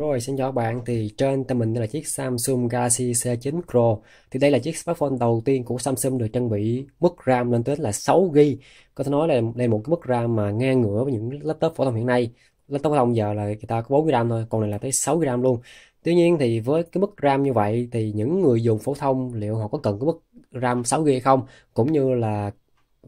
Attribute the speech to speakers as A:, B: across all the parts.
A: Rồi, xin chào các bạn, thì trên tay mình đây là chiếc Samsung Galaxy C9 Pro. Thì đây là chiếc smartphone đầu tiên của Samsung được trang bị mức RAM lên tới là 6GB Có thể nói là đây là một cái mức RAM mà ngang ngửa với những laptop phổ thông hiện nay. Laptop phổ thông giờ là người ta có 4GB RAM thôi, còn này là tới 6GB RAM luôn. Tuy nhiên thì với cái mức RAM như vậy thì những người dùng phổ thông liệu họ có cần cái mức RAM 6GB hay không? Cũng như là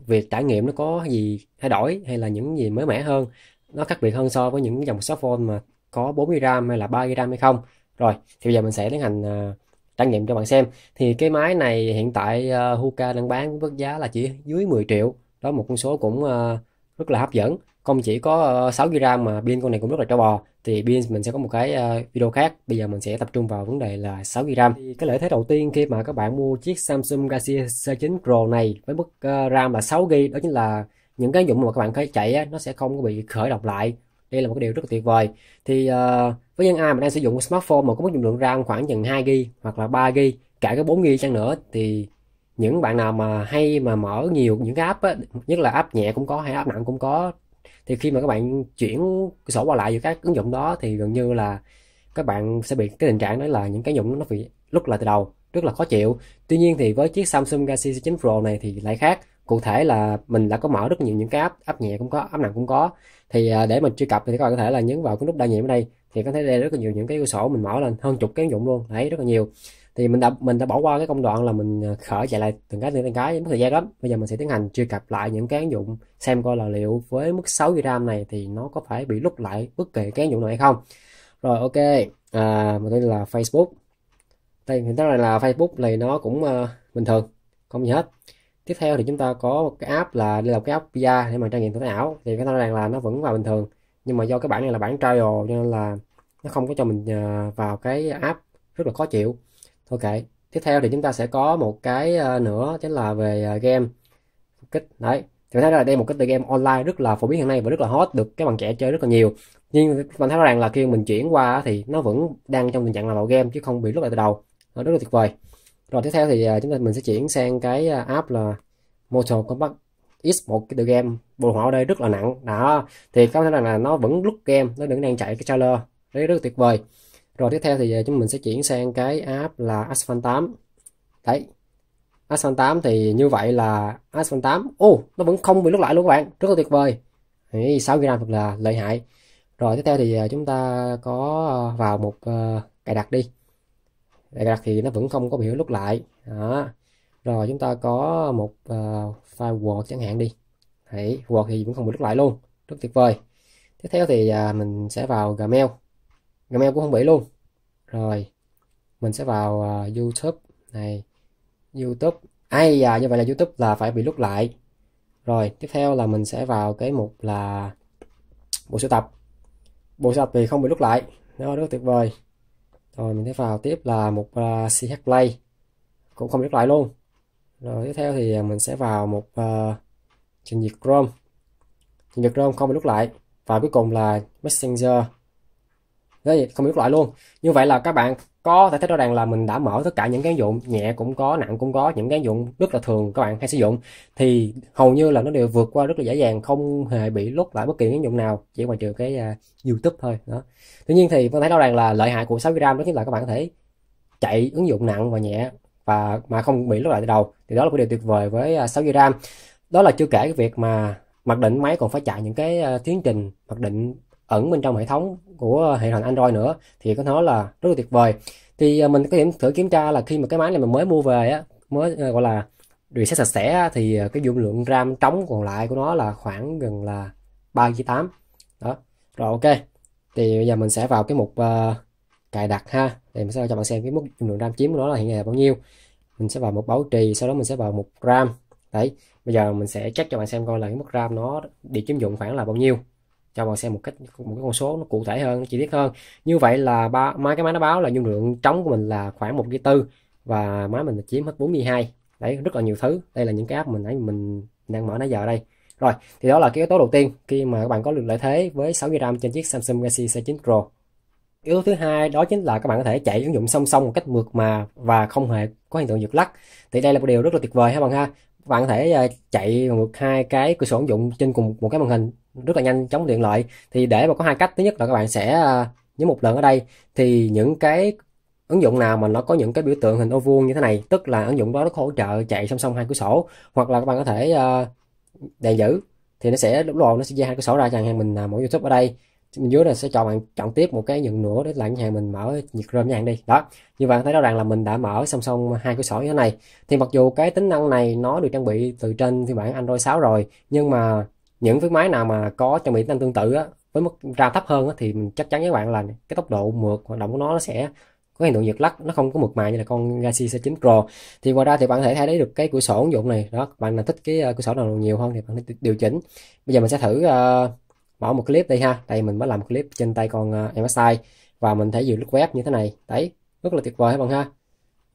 A: việc trải nghiệm nó có gì thay đổi hay là những gì mới mẻ hơn nó khác biệt hơn so với những dòng smartphone mà có 4g hay là 3g hay không? Rồi thì bây giờ mình sẽ tiến hành uh, trải nghiệm cho bạn xem. Thì cái máy này hiện tại uh, Huka đang bán với giá là chỉ dưới 10 triệu. Đó một con số cũng uh, rất là hấp dẫn. Không chỉ có uh, 6 GB mà pin con này cũng rất là trâu bò. Thì pin mình sẽ có một cái uh, video khác. Bây giờ mình sẽ tập trung vào vấn đề là 6 GB thì cái lợi thế đầu tiên khi mà các bạn mua chiếc Samsung Galaxy S9 Pro này với mức uh, RAM là 6 GB đó chính là những cái dụng mà các bạn phải chạy á, nó sẽ không có bị khởi động lại đây là một cái điều rất là tuyệt vời. Thì uh, với những ai mà đang sử dụng smartphone mà có mức dung lượng RAM khoảng chừng 2 GB hoặc là 3 GB cả cái 4 GB chăng nữa thì những bạn nào mà hay mà mở nhiều những cái app á, nhất là app nhẹ cũng có hay app nặng cũng có thì khi mà các bạn chuyển sổ qua lại giữa các ứng dụng đó thì gần như là các bạn sẽ bị cái tình trạng đó là những cái dụng nó bị lúc lại từ đầu rất là khó chịu. Tuy nhiên thì với chiếc Samsung Galaxy S9 Pro này thì lại khác cụ thể là mình đã có mở rất nhiều những cái app app nhẹ cũng có app nặng cũng có. Thì à, để mình truy cập thì các bạn có thể là nhấn vào cái nút đa nhiệm ở đây thì có thể đây rất là nhiều những cái cửa sổ mình mở lên hơn chục cái ứng dụng luôn đấy rất là nhiều. Thì mình đã mình đã bỏ qua cái công đoạn là mình à, khởi chạy lại từng cái từng cái mất thời gian lắm. Bây giờ mình sẽ tiến hành truy cập lại những cái ứng dụng xem coi là liệu với mức 6 GB này thì nó có phải bị lúc lại bất kỳ cái ứng dụng nào hay không. Rồi ok à, đây là Facebook. Đây hiện tại là Facebook này nó cũng uh, bình thường không gì hết tiếp theo thì chúng ta có một cái app là, đây là cái app VR để mà trải nghiệm thực tế ảo. Thì cái rõ ràng là nó vẫn vào bình thường, nhưng mà do cái bản này là bản trial, cho nên là nó không có cho mình ờ, vào cái app rất là khó chịu. Thôi kệ tiếp theo thì chúng ta sẽ có một cái ờ, nữa, chính là về ờ, game. Kích, đấy. Thì thấy là đây một cái tựa game online rất là phổ biến hiện nay và rất là hot, được các bạn trẻ chơi rất là nhiều. Nhưng mình thấy rõ ràng là khi mình chuyển qua thì nó vẫn đang trong tình trạng là vào game, chứ không bị lúc lại từ đầu. Nó rất là tuyệt vời rồi tiếp theo thì à, chúng ta mình sẽ chuyển sang cái à, app là Mortal Kombat X một cái tựa game bộ họa ở đây rất là nặng. Đó thì có thể là nó vẫn lúc game nó vẫn đang chạy cái trailer đấy rất tuyệt vời. Rồi tiếp theo thì à, chúng mình sẽ chuyển sang cái app là Asphalt 8 đấy Asphalt 8 thì như vậy là Asphalt 8 ô oh, nó vẫn không bị lúc lại luôn các bạn rất là tuyệt vời. Đấy, 6 gram thật là lợi hại. Rồi tiếp theo thì chúng ta có vào một uh, cài đặt đi cài đặt thì nó vẫn không có biểu lúc lại. Đó. Rồi chúng ta có một uh, file Word chẳng hạn đi. Đấy, Word thì vẫn không bị lúc lại luôn. Rất tuyệt vời. Tiếp theo thì uh, mình sẽ vào Gmail. Gmail cũng không bị luôn. Rồi mình sẽ vào uh, YouTube. Này YouTube. Ai à, như vậy là YouTube là phải bị lúc lại. Rồi tiếp theo là mình sẽ vào cái mục là bộ sưu tập. Bộ sưu tập thì không bị lúc lại. Nó rất tuyệt vời rồi mình sẽ vào tiếp là một à, uh, CH Play. Cũng không biết lại luôn. Rồi tiếp theo thì à, mình sẽ vào một uh, trình duyệt Chrome trình duyệt Chrome không bị lúc lại. Và cuối cùng là Messenger. Đấy không bị biết lại luôn. Như vậy là các bạn có thể thấy rõ ràng là mình đã mở tất cả những cái dụng nhẹ cũng có nặng cũng có những cái dụng rất là thường các bạn hay sử dụng. Thì hầu như là nó đều vượt qua rất là dễ dàng không hề bị lút lại bất kỳ ứng dụng nào chỉ ngoài trừ cái uh, YouTube thôi đó. Tuy nhiên thì có thấy rõ ràng là lợi hại của 6 gram đó chính là các bạn có thể chạy ứng dụng nặng và nhẹ và mà không bị lút lại từ đầu. Thì đó là một điều tuyệt vời với à, uh, 6 gram. Đó là chưa kể cái việc mà mặc định máy còn phải chạy những cái uh, tiến trình mặc định ẩn bên trong hệ thống của hệ thống Android nữa thì có nói là rất là tuyệt vời. Thì à, mình có thể thử kiểm tra là khi mà cái máy này mình mới mua về á mới à, gọi là reset sạch sẽ thì à, cái dung lượng RAM trống còn lại của nó là khoảng gần là 3 GB 8 đó rồi ok. Thì bây giờ mình sẽ vào cái mục uh, cài đặt ha. Để mình sẽ cho bạn xem cái mức dung lượng RAM chiếm của nó là hiện tại là bao nhiêu. Mình sẽ vào một bảo trì sau đó mình sẽ vào một RAM. Đấy bây giờ mình sẽ check cho bạn xem coi là cái mức RAM nó bị chiếm dụng khoảng là bao nhiêu cho bạn xem một cách, một cái con số nó cụ thể hơn, chi tiết hơn. Như vậy là ba máy cái máy nó báo là dung lượng trống của mình là khoảng một tư và máy mình chiếm hết 42 đấy, rất là nhiều thứ. Đây là những cái app mình ấy mình đang mở nãy giờ đây. Rồi, thì đó là cái yếu tố đầu tiên khi mà các bạn có được lợi thế với 6 GB RAM trên chiếc Samsung Galaxy S9 Pro. Yếu tố thứ hai đó chính là các bạn có thể chạy ứng dụng song song một cách mượt mà và không hề có hiện tượng giật lắc. Thì đây là một điều rất là tuyệt vời ha bạn ha bạn có thể ờ, chạy một hai cái cửa sổ ứng dụng trên cùng một cái màn hình rất là nhanh chóng tiện lợi thì để mà có hai cách thứ nhất là các bạn sẽ ờ, nhấn một lần ở đây. Thì những cái ứng dụng nào mà nó có những cái biểu tượng hình ô vuông như thế này tức là ứng dụng đó nó hỗ trợ chạy song song hai cửa sổ hoặc là các bạn có thể uh, đèn giữ thì nó sẽ lúc đầu nó sẽ ra hai cửa sổ ra chẳng hạn mình uh, mở youtube ở đây dưới là sẽ cho bạn chọn tiếp một cái nhận nữa để lại nhà mình mở nhiệt rơm nhà đi. Đó như bạn thấy rõ ràng là mình đã mở song song hai cửa sổ như thế này. Thì mặc dù cái tính năng này nó được trang bị từ trên phiên bản Android 6 rồi nhưng mà những cái máy nào mà có trang bị tính năng tương tự á, với mức ra thấp hơn á, thì mình chắc chắn với bạn là cái tốc độ mượt hoạt động của nó, nó sẽ có hiện tượng giật lắc nó không có mượt mà như là con Galaxy C9 Pro. Thì ngoài ra thì bạn có thể thấy được cái cửa sổ ứng dụng này. Đó bạn là thích cái ờ, cửa sổ nào nhiều hơn thì bạn điều chỉnh. Bây giờ mình sẽ thử uh, mở một clip đây ha. Đây mình mới làm clip trên tay con à, uh, MSI và mình thấy vừa lướt web như thế này. Đấy rất là tuyệt vời các bạn ha?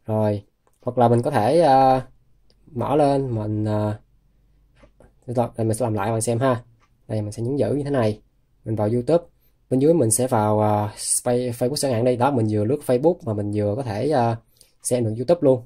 A: Rồi hoặc là mình có thể uh, mở lên mình uh, đây mình sẽ làm lại bạn xem ha. Đây mình sẽ nhấn giữ như thế này. Mình vào YouTube. Bên dưới mình sẽ vào uh, Facebook chẳng hạn đây. Đó mình vừa lướt Facebook mà mình vừa có thể uh, xem được YouTube luôn.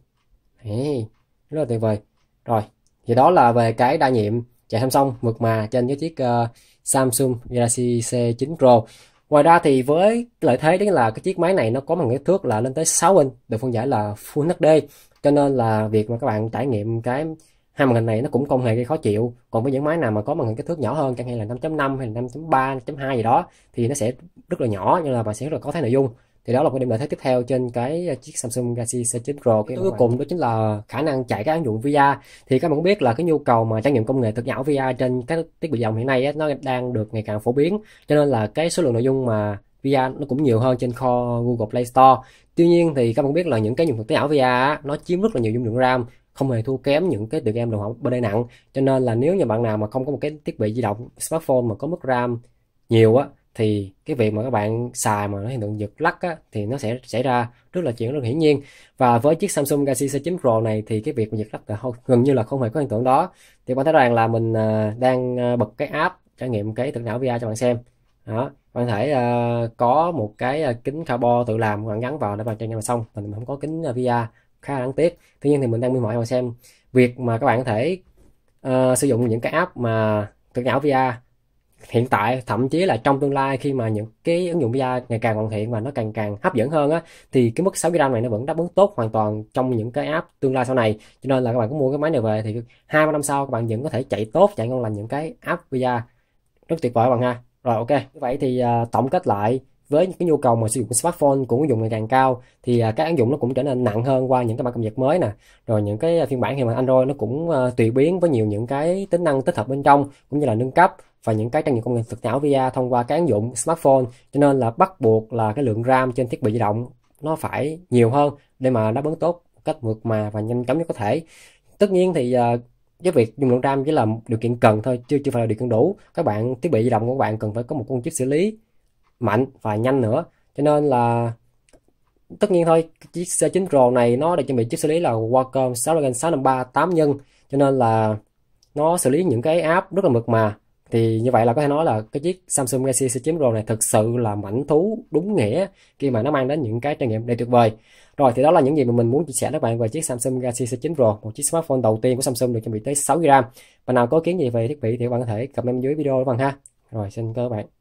A: Đấy, rất là tuyệt vời. Rồi thì đó là về cái đa nhiệm chạy song song mượt mà trên cái chiếc uh, Samsung Galaxy C9 Pro. Ngoài ra thì với lợi thế đấy là cái chiếc máy này nó có màn kích thước là lên tới 6 inch được phân giải là Full HD cho nên là việc mà các bạn trải nghiệm cái hai màn hình này nó cũng không hề gây khó chịu. Còn với những máy nào mà có màn hình kích thước nhỏ hơn chẳng hạn là 5.5 hay là 5.3 5.2 gì đó thì nó sẽ rất là nhỏ nhưng là bạn sẽ rất là có thấy nội dung thì đó là một điểm lợi thế tiếp theo trên cái chiếc Samsung Galaxy C9 Pro. Cái cuối cùng đó chính là khả năng chạy các ứng dụng VR thì các bạn cũng biết là cái nhu cầu mà trải nghiệm công nghệ thực nhảo VR trên các thiết bị dòng hiện nay á, nó đang được ngày càng phổ biến. Cho nên là cái số lượng nội dung mà VR nó cũng nhiều hơn trên kho Google Play Store. Tuy nhiên thì các bạn biết là những cái dùng thực tế ảo VR á, nó chiếm rất là nhiều dung lượng RAM không hề thua kém những cái tựa game đồ họa bên đây nặng. Cho nên là nếu như bạn nào mà không có một cái thiết bị di động smartphone mà có mức RAM nhiều á thì cái việc mà các bạn xài mà nó hiện tượng giật lắc á, thì nó sẽ xảy ra rất là chuyện rất là hiển nhiên. Và với chiếc Samsung Galaxy C9 Pro này thì cái việc mà giật lắc là gần như là không hề có hiện tượng đó. Thì bạn thấy rằng là mình à, đang à, bật cái app trải nghiệm cái thực não VR cho bạn xem. Đó bạn thể uh, có một cái kính carbon tự làm bạn gắn vào để bạn chơi game xong. Mình không có kính VR khá đáng tiếc. Tuy nhiên thì mình đang minh họa cho xem. Việc mà các bạn có thể uh, sử dụng những cái app mà thực não VR hiện tại thậm chí là trong tương lai khi mà những cái ứng dụng VR ngày càng hoàn thiện và nó càng càng hấp dẫn hơn á thì cái mức 6 GB này nó vẫn đáp ứng tốt hoàn toàn trong những cái app tương lai sau này. Cho nên là các bạn có mua cái máy này về thì hai ba năm sau các bạn vẫn có thể chạy tốt chạy ngon lành những cái app VR rất tuyệt vời các bạn ha. Rồi ok. Như vậy thì uh, tổng kết lại với những cái nhu cầu mà sử dụng smartphone của ứng dụng ngày càng cao thì uh, các ứng dụng nó cũng trở nên nặng hơn qua những cái bản cập nhật mới nè. Rồi những cái phiên bản hiện mà Android nó cũng uh, tùy biến với nhiều những cái tính năng tích hợp bên trong cũng như là nâng cấp và những cái trải nghiệm công nghệ thực não VR thông qua các ứng dụng smartphone. Cho nên là bắt buộc là cái lượng RAM trên thiết bị di động nó phải nhiều hơn để mà đáp ứng tốt một cách mượt mà và nhanh chóng nhất có thể. Tất nhiên thì ờ, uh, cái việc dùng lượng RAM chỉ là điều kiện cần thôi chưa chưa phải là điều kiện đủ. Các bạn thiết bị di động của các bạn cần phải có một con chip xử lý mạnh và nhanh nữa. Cho nên là tất nhiên thôi chiếc C9 Pro này nó được chuẩn bị chip xử lý là Qualcomm Snapdragon 653 8 nhân. Cho nên là nó xử lý những cái app rất là mượt mà thì như vậy là có thể nói là cái chiếc Samsung Galaxy C9 Pro này thực sự là mảnh thú đúng nghĩa khi mà nó mang đến những cái trải nghiệm đầy tuyệt vời. Rồi, thì đó là những gì mà mình muốn chia sẻ với các bạn về chiếc Samsung Galaxy C9 Pro, một chiếc smartphone đầu tiên của Samsung được trang bị tới 6 GB Và nào có kiến gì về thiết bị thì các bạn có thể comment dưới video các bạn ha. Rồi, xin các bạn.